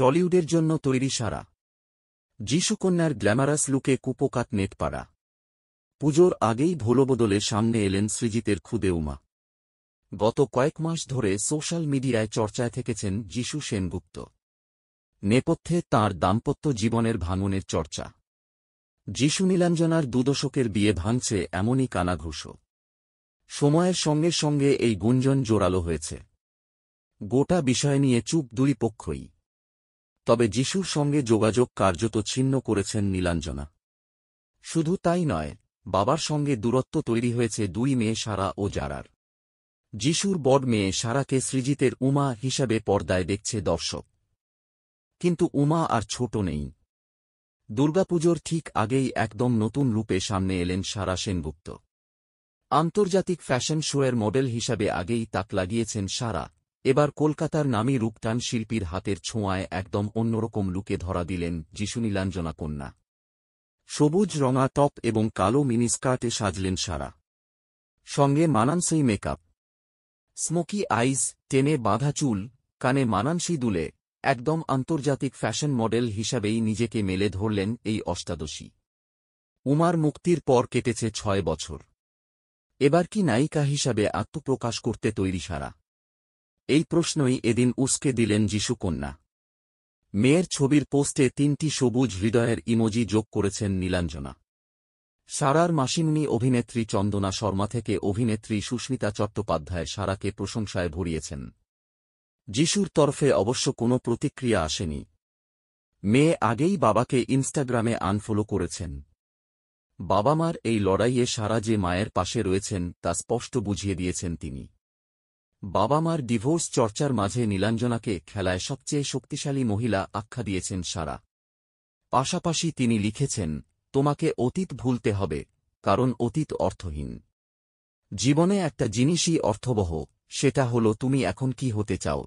টলিউডের জন্য তৈরি সারা। যিশুকন্যার গ্ল্যামারাস লুকে কুপোকাত নেটপাড়া। পুজোর আগেই ভোলবদলে সামনে এলেন সৃজিতের খুদে উমা। গত কয়েক মাস ধরে সোশ্যাল মিডিয়ায় চর্চায় থেকেছেন যিশু সেনগুপ্ত। নেপথ্যে তাঁর দাম্পত্য জীবনের ভাঙনের চর্চা। যিশু নীলাঞ্জনার দুদশকের বিয়ে ভাঙছে এমনই কানাঘুষ। সময়ের সঙ্গে সঙ্গে এই গুঞ্জন জোরালো হয়েছে। গোটা বিষয় নিয়ে চুপ দুই পক্ষই। তবে যিশুর সঙ্গে যোগাযোগ কার্যত ছিন্ন করেছেন নীলাঞ্জনা। শুধু তাই নয়, বাবার সঙ্গে দূরত্ব তৈরি হয়েছে দুই মেয়ে সারা ও জারার যিশুর বড় মেয়ে সারাকে সৃজিতের উমা হিসাবে পর্দায় দেখছে দর্শক। কিন্তু উমা আর ছোট নেই। দুর্গাপুজোর ঠিক আগেই একদম নতুন রূপে সামনে এলেন সারা সেনগুপ্ত। আন্তর্জাতিক ফ্যাশন শোয়ের মডেল হিসাবে আগেই তাক লাগিয়েছেন সারা। এবার কলকাতার নামী রূপটান শিল্পীর হাতের ছোঁয়ায় একদম অন্যরকম লুকে ধরা দিলেন যিশুনীলাঞ্জনা কন্যা। সবুজ রঙা টপ এবং কালো মিনিস্কার্টে সাজলেন সারা। সঙ্গে মানানসই মেকআপ। স্মোকি আইস, টেনে বাঁধা চুল, কানে মানানসি দুলে, একদম আন্তর্জাতিক ফ্যাশন মডেল হিসাবেই নিজেকে মেলে ধরলেন এই অষ্টাদশী। উমার মুক্তির পর কেটেছে ছয় বছর। এবার কি নায়িকা হিসাবে আত্মপ্রকাশ করতে তৈরি সারা। এই প্রশ্নই এদিন উস্কে দিলেন যিশু কন্যা মেয়ের ছবির পোস্টে তিনটি সবুজ হৃদয়ের ইমোজি যোগ করেছেন নীলাঞ্জনা। সারার মাসিমনি অভিনেত্রী চন্দনা শর্মা থেকে অভিনেত্রী সুস্মিতা চট্টোপাধ্যায় সারাকে প্রশংসায় ভরিয়েছেন। যিশুর তরফে অবশ্য কোনো প্রতিক্রিয়া আসেনি। মেয়ে আগেই বাবাকে ইনস্টাগ্রামে আনফলো করেছেন। বাবা মার এই লড়াইয়ে সারা যে মায়ের পাশে রয়েছেন তা স্পষ্ট বুঝিয়ে দিয়েছেন তিনি। বাবা মার ডিভোর্স চর্চার মাঝে নীলাঞ্জনাকে খেলায় সবচেয়ে শক্তিশালী মহিলা আখ্যা দিয়েছেন সারা। পাশাপাশি তিনি লিখেছেন, তোমাকে অতীত ভুলতে হবে, কারণ অতীত অর্থহীন। জীবনে একটা জিনিসই অর্থবহ, সেটা হল তুমি এখন কি হতে চাও।